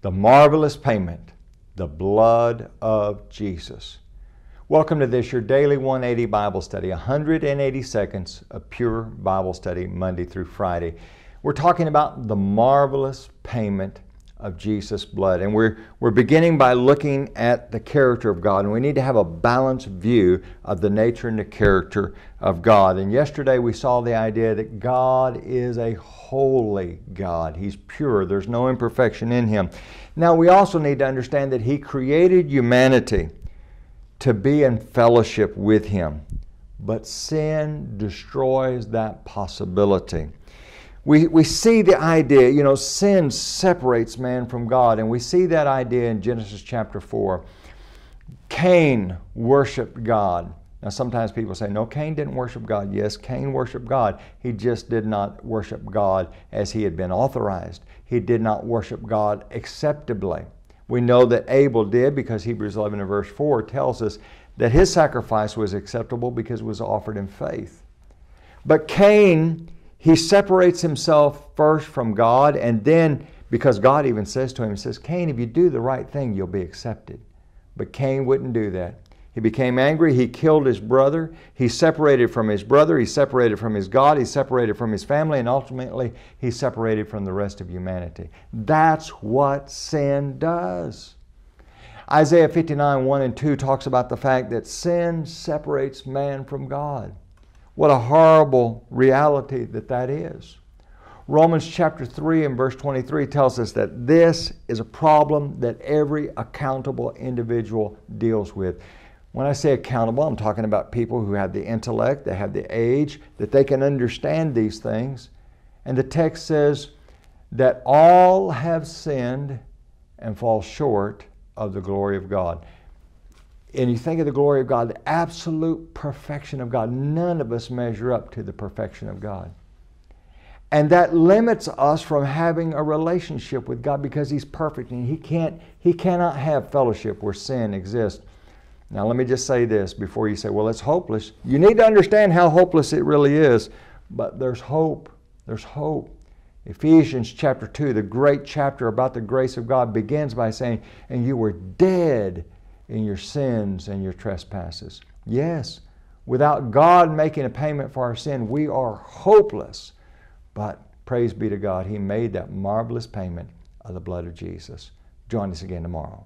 the marvelous payment, the blood of Jesus. Welcome to this, your daily 180 Bible study, 180 seconds of pure Bible study, Monday through Friday. We're talking about the marvelous payment of Jesus' blood. And we're, we're beginning by looking at the character of God. And we need to have a balanced view of the nature and the character of God. And yesterday we saw the idea that God is a holy God. He's pure, there's no imperfection in Him. Now we also need to understand that He created humanity to be in fellowship with Him. But sin destroys that possibility we, we see the idea, you know, sin separates man from God, and we see that idea in Genesis chapter 4. Cain worshiped God. Now, sometimes people say, no, Cain didn't worship God. Yes, Cain worshiped God. He just did not worship God as he had been authorized. He did not worship God acceptably. We know that Abel did because Hebrews 11 and verse 4 tells us that his sacrifice was acceptable because it was offered in faith. But Cain, he separates himself first from God, and then, because God even says to him, He says, Cain, if you do the right thing, you'll be accepted. But Cain wouldn't do that. He became angry. He killed his brother. He separated from his brother. He separated from his God. He separated from his family. And ultimately, he separated from the rest of humanity. That's what sin does. Isaiah 59 1 and 2 talks about the fact that sin separates man from God. What a horrible reality that that is. Romans chapter 3 and verse 23 tells us that this is a problem that every accountable individual deals with. When I say accountable, I'm talking about people who have the intellect, they have the age, that they can understand these things. And the text says that all have sinned and fall short of the glory of God and you think of the glory of God, the absolute perfection of God, none of us measure up to the perfection of God. And that limits us from having a relationship with God because He's perfect and He can't He cannot have fellowship where sin exists. Now let me just say this before you say, well, it's hopeless. You need to understand how hopeless it really is, but there's hope. There's hope. Ephesians chapter 2, the great chapter about the grace of God, begins by saying, And you were dead in your sins and your trespasses. Yes, without God making a payment for our sin, we are hopeless. But praise be to God, He made that marvelous payment of the blood of Jesus. Join us again tomorrow.